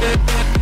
We'll.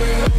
We'll.